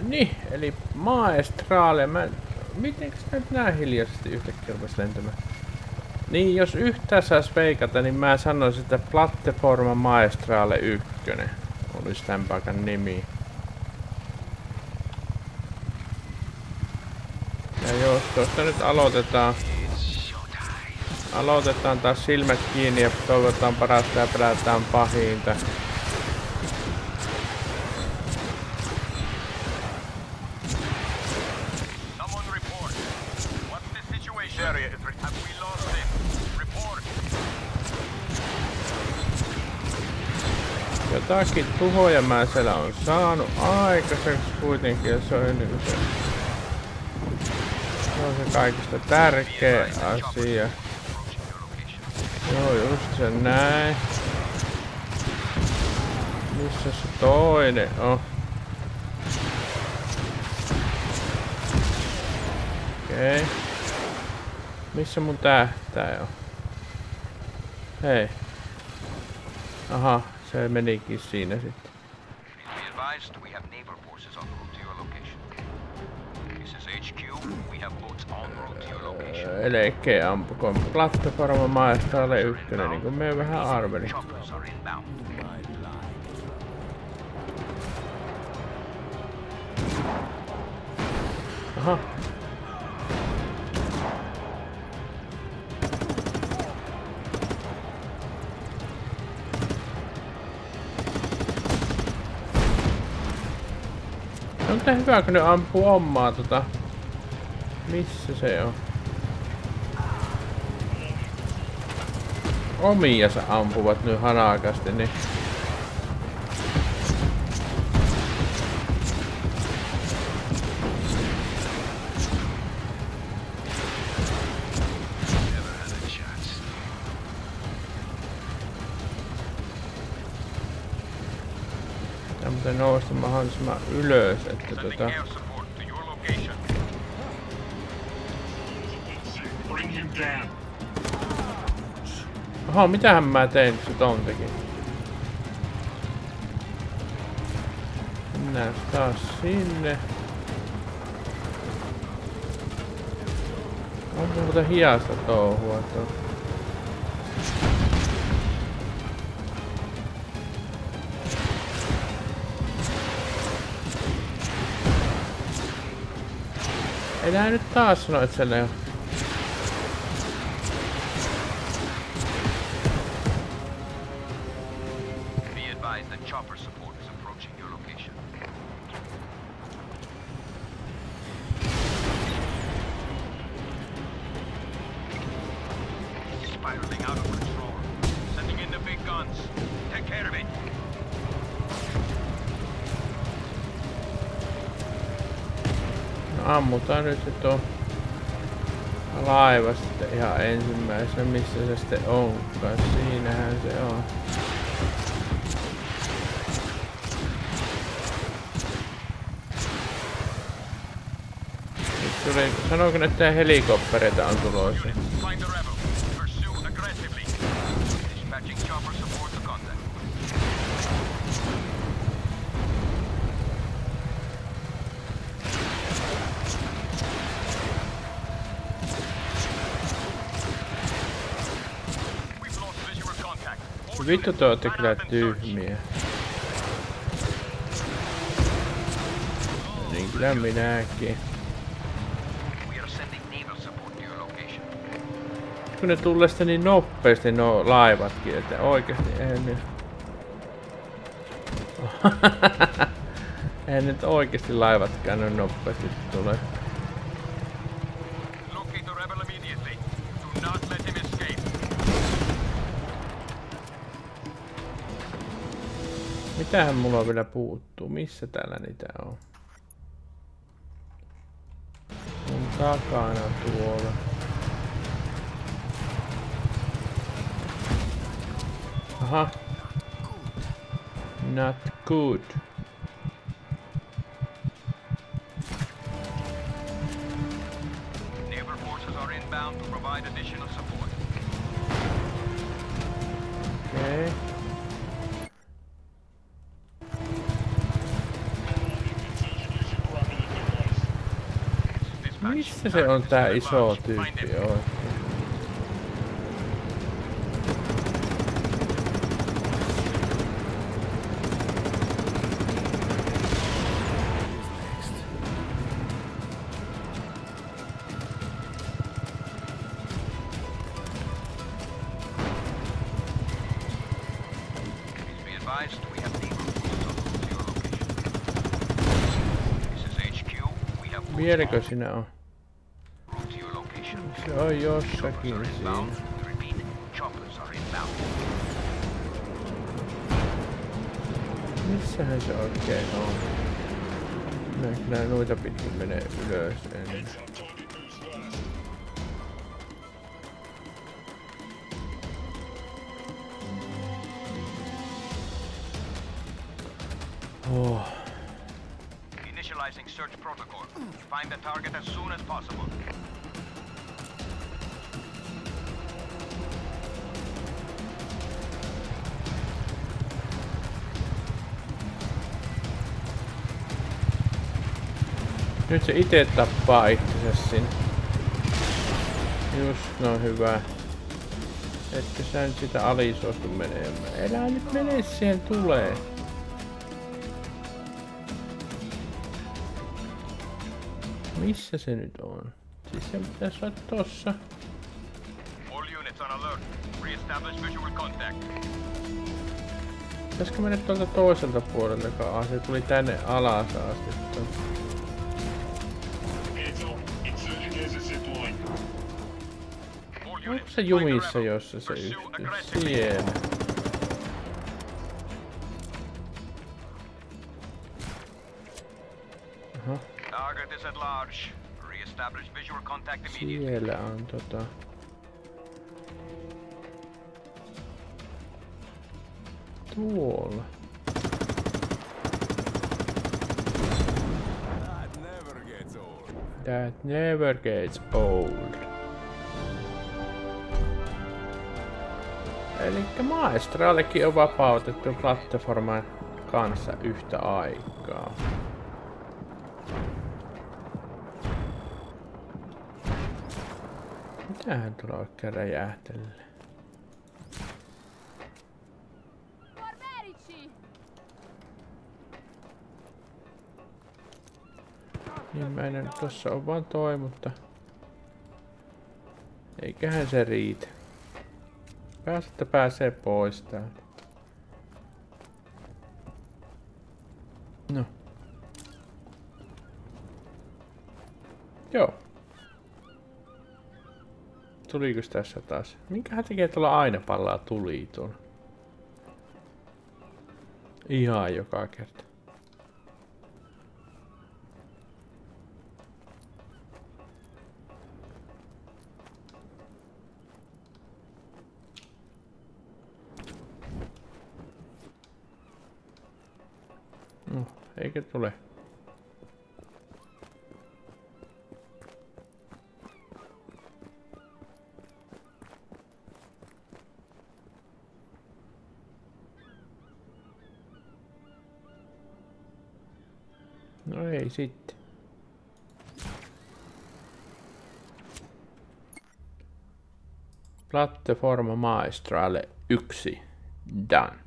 niin, eli maestraale. Mä, mitenkäs nyt näin hiljaisesti yhtäkkiä rupes lentämään? Niin, jos yhtään saisi veikata, niin mä sanoisin, että Platteforma Maestrale 1 olisi tämän paikan nimi. Ja jos tuosta nyt aloitetaan. Aloitetaan taas silmät kiinni ja toivotaan parasta ja pelätään pahinta. Jotakin tuhoja mä siellä on saanut aikaiseksi kuitenkin ja se on niin se, se on se kaikista tärkeä asia. Joo, just se näin. Missä se toinen on? Okei. Okay. Missä mun tähtäin on? Hei. Aha, se menikin siinä sitten. Elekkeä ampukoon. Platteforma maestraalle ykkönen, niin kuin me vähän arvelin. Aha. Onko hyvä, kun ne ampuu omaa tota... Missä se on? omiansa ampuvat nyt hanakasti, niin nousta mahdollisimman ylös, että tota... Oho, mitähän mä tein, se ton teki? Mennään taas sinne. On muuta hiasta touhua tuo. Elää nyt taas noit siellä jo. Spiraling out of control. Sending in the big guns. Take care of it. Ammutaan nyt tuo laiva sitten ihan ensimmäisenä, missä se sitten onkaan. Siinähän se on. Ne, että helikoptereita on tulossa? Ootte kyllä tyhmiä. Niin kyllä minäkin. Kun ne tulee sitä niin nopeasti no laivatkin, että oikeesti eihän ne... eihän nyt oikeesti laivatkaan noin nopeasti tule. Mitähän mulla vielä puuttuu? Missä täällä niitä on? Mun takana tuolla. Aha. Not good. Naval forces are inbound to provide additional support. Missä se on tää iso tyyppi oikein? Inbound. Repeat, choppers are inbound. Missähän se oikein on? Mä kyllä noita pitkin menee ylös ennen. Oh, Initializing search protocol. Find the target as soon as possible. nyt se itse tappaa itsensä sinne. Just no hyvä. Että sä nyt sitä alisuostu menemään. Elää nyt mene siihen tulee. Missä se nyt on? Siis se pitäisi olla tossa. All units on alert. Re-establish visual contact. Pitäisikö mennä tuolta toiselta puolelta? Ah, se tuli tänne alas asti. Onko se jumissa jossa se aggressively. Siellä. Aha, Target is at large. Re-establish visual contact immediately. siellä on tota... Tuolla. That never gets old. That never gets old. Eli maestraallekin on vapautettu platforman kanssa yhtä aikaa. Mitähän tuolla oikein räjähtelee? Niin mä en tossa on vaan toi, mutta... Eiköhän se riitä. Päästä pääsee pois täältä. No. Joo. Tulikos tässä taas? Minkähän tekee tuolla aina pallaa tuli tuolla? Ihan joka kerta. No, eikä tule. No ei sitten. Platteforma Maestrale 1. Done.